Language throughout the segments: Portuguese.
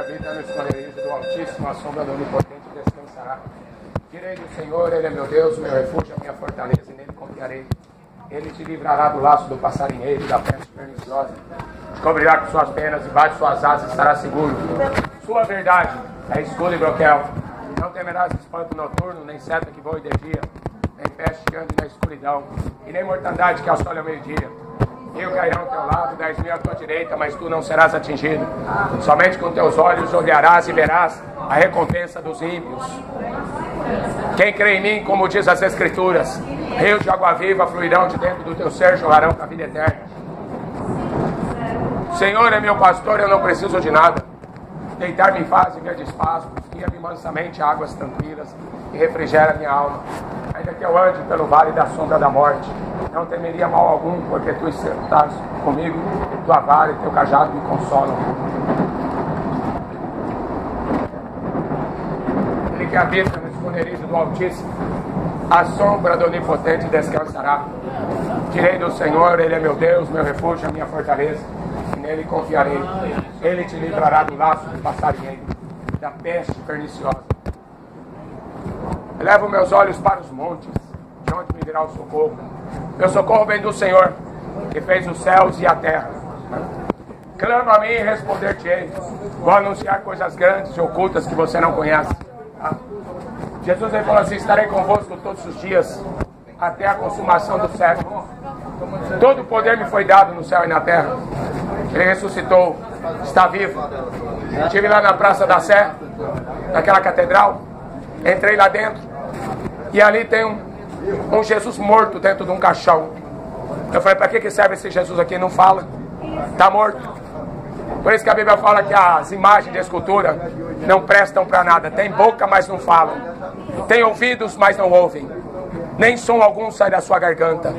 habita no esconderijo do Altíssimo, a sombra do Onipotente descansará. Direi do Senhor, Ele é meu Deus, meu refúgio, a minha fortaleza, e nele confiarei. Ele te livrará do laço do passarinheiro, da peste perniciosa. Te cobrirá com suas penas, debaixo de suas asas estará seguro. Sua verdade é escudo e broquel. Não temerás espanto noturno, nem seta que voe de dia, nem peste que ande na escuridão, e nem mortandade que assole ao meio-dia. Mil cairão ao teu lado, dez mil à tua direita, mas tu não serás atingido. Somente com teus olhos olharás e verás a recompensa dos ímpios. Quem crê em mim, como diz as Escrituras, rios de água viva fluirão de dentro do teu ser, jorrarão com a vida eterna. Senhor é meu pastor, eu não preciso de nada. Deitar-me em paz e verdes pastos, guia-me mansamente águas tranquilas e refrigera minha alma. Ainda que eu ande pelo vale da sombra da morte, não temeria mal algum, porque tu estás comigo, tua vara e teu cajado me consolam. Ele que habita no esconderijo do Altíssimo, a sombra do Onipotente descansará. Direi do Senhor, Ele é meu Deus, meu refúgio, a minha fortaleza, nele confiarei. Ele te livrará do laço do passarinheiro, da peste perniciosa. Elevo meus olhos para os montes, de onde me virá o socorro. Meu socorro vem do Senhor, que fez os céus e a terra. Clama a mim e responder-te-ei. Vou anunciar coisas grandes e ocultas que você não conhece. Tá? Jesus ele falou assim: estarei convosco todos os dias, até a consumação do século. Todo o poder me foi dado no céu e na terra. Ele ressuscitou, está vivo. Estive lá na Praça da Sé, naquela catedral. Entrei lá dentro. E ali tem um, um Jesus morto dentro de um caixão. Eu falei, para que, que serve esse Jesus aqui? Não fala. Está morto. Por isso que a Bíblia fala que as imagens de escultura não prestam para nada. Tem boca, mas não falam. Tem ouvidos, mas não ouvem. Nem som algum sai da sua garganta.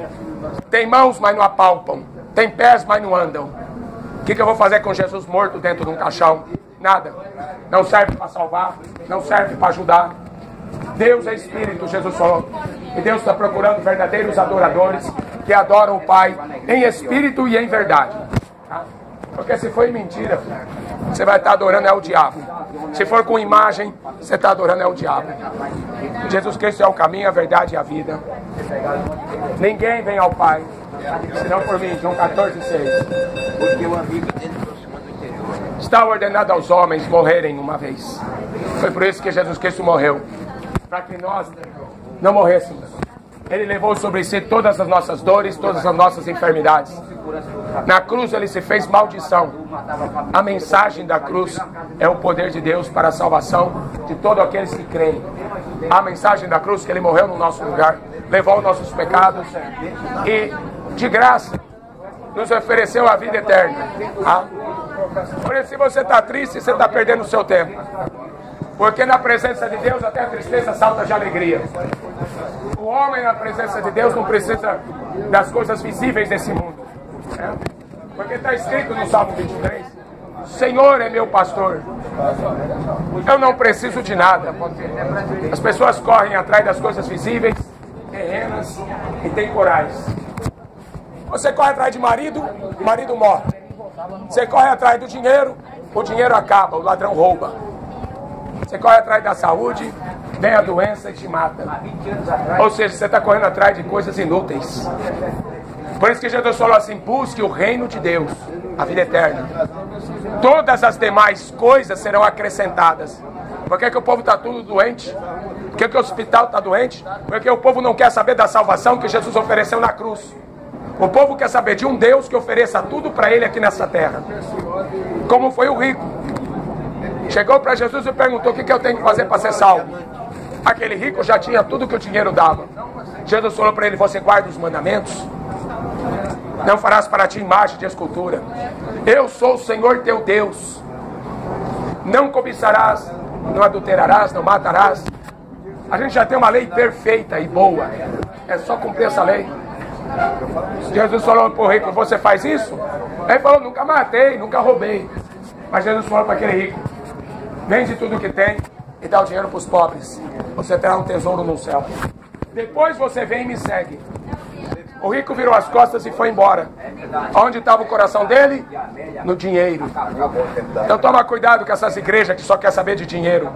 Tem mãos, mas não apalpam. Tem pés, mas não andam. O que, que eu vou fazer com Jesus morto dentro de um caixão? Nada. Não serve para salvar. Não serve para ajudar. Deus é Espírito, Jesus falou. E Deus está procurando verdadeiros adoradores que adoram o Pai em espírito e em verdade. Tá? Porque se for mentira, você vai estar adorando é o diabo. Se for com imagem, você está adorando é o diabo. Jesus Cristo é o caminho, a verdade e a vida. Ninguém vem ao Pai, senão por mim. João 14, 6. Porque o amigo dele aproxima do interior. Está ordenado aos homens morrerem uma vez. Foi por isso que Jesus Cristo morreu. Para que nós não morrêssemos. Ele levou sobre si todas as nossas dores, todas as nossas enfermidades. Na cruz ele se fez maldição. A mensagem da cruz é o poder de Deus para a salvação de todos aqueles que creem. A mensagem da cruz que ele morreu no nosso lugar, levou os nossos pecados e de graça nos ofereceu a vida eterna. Ah? Por isso, se você está triste, você está perdendo o seu tempo. Porque na presença de Deus até a tristeza salta de alegria. O homem na presença de Deus não precisa das coisas visíveis desse mundo. né? Porque está escrito no Salmo 23: Senhor é meu pastor. Eu não preciso de nada. As pessoas correm atrás das coisas visíveis, terrenas e temporais. Você corre atrás de marido, o marido morre. Você corre atrás do dinheiro, o dinheiro acaba, o ladrão rouba. Você corre atrás da saúde, vem a doença e te mata. Ou seja, você está correndo atrás de coisas inúteis. Por isso que Jesus falou assim: busque o reino de Deus, a vida eterna. Todas as demais coisas serão acrescentadas. Por que, que o povo está tudo doente? Por que, que o hospital está doente? Porque o povo não quer saber da salvação que Jesus ofereceu na cruz. O povo quer saber de um Deus que ofereça tudo para ele aqui nessa terra. Como foi o rico. Chegou para Jesus e perguntou: O que, que eu tenho que fazer para ser salvo? Aquele rico já tinha tudo que o dinheiro dava. Jesus falou para ele: Você guarda os mandamentos? Não farás para ti imagem de escultura. Eu sou o Senhor teu Deus. Não cobiçarás, não adulterarás, não matarás. A gente já tem uma lei perfeita e boa. É só cumprir essa lei. Jesus falou para o rico: Você faz isso? Ele falou: Nunca matei, nunca roubei. Mas Jesus falou para aquele rico: Vende tudo que tem e dá o dinheiro para os pobres. Você terá um tesouro no céu. Depois você vem e me segue. O rico virou as costas e foi embora. Onde estava o coração dele? No dinheiro. Então toma cuidado com essas igrejas que só quer saber de dinheiro.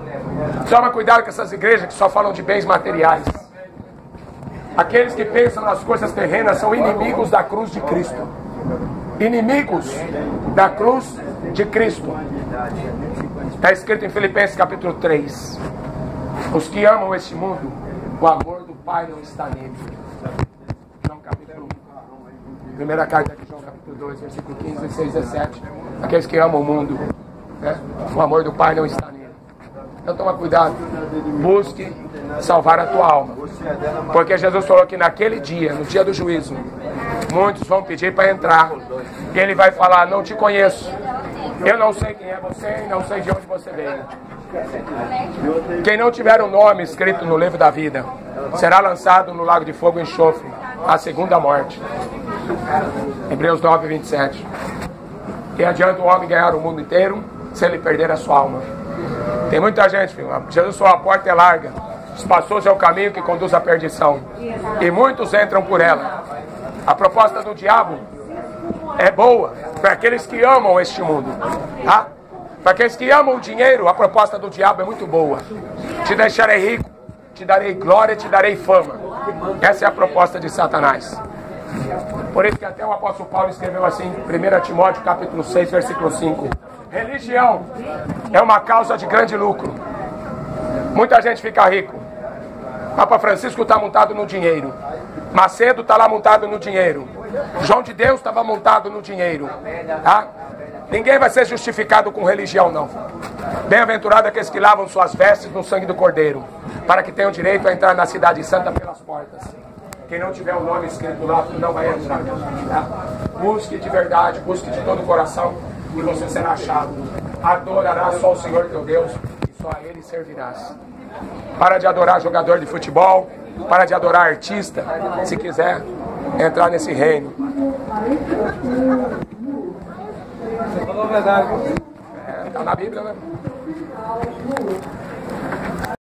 Toma cuidado com essas igrejas que só falam de bens materiais. Aqueles que pensam nas coisas terrenas são inimigos da cruz de Cristo. Inimigos da cruz de Cristo. Está escrito em Filipenses capítulo 3. Os que amam este mundo, o amor do Pai não está nele. João capítulo 1. Primeira carta de João capítulo 2, versículo 15, 16, 17. Aqueles que amam o mundo, né? o amor do Pai não está nele. Então toma cuidado. Busque salvar a tua alma. Porque Jesus falou que naquele dia, no dia do juízo, muitos vão pedir para entrar. E ele vai falar: Não te conheço. Eu não sei quem é você e não sei de onde você veio. Quem não tiver o um nome escrito no livro da vida será lançado no lago de fogo e enxofre, a segunda morte. Hebreus 9, 27. Que adianta o homem ganhar o mundo inteiro se ele perder a sua alma? Tem muita gente, filho. Jesus falou: a porta é larga, espaçoso é o caminho que conduz à perdição, e muitos entram por ela. A proposta do diabo é boa para aqueles que amam este mundo, tá? Para aqueles que amam o dinheiro, a proposta do diabo é muito boa. Te deixarei rico, te darei glória, te darei fama. Essa é a proposta de Satanás. Por isso que até o apóstolo Paulo escreveu assim, 1 Timóteo capítulo 6, versículo 5. Religião é uma causa de grande lucro. Muita gente fica rico. Papa Francisco está montado no dinheiro. Macedo está lá montado no dinheiro. João de Deus estava montado no dinheiro. Tá? Ninguém vai ser justificado com religião, não. Bem-aventurado aqueles que lavam suas vestes no sangue do Cordeiro, para que tenham direito a entrar na cidade santa pelas portas. Quem não tiver o nome escrito lá não vai entrar. Tá? Busque de verdade, busque de todo o coração e você será achado. Adorarás só o Senhor teu Deus e só a Ele servirás. Para de adorar jogador de futebol, para de adorar artista, se quiser entrar nesse reino. Você falou a verdade. É, tá na Bíblia, né?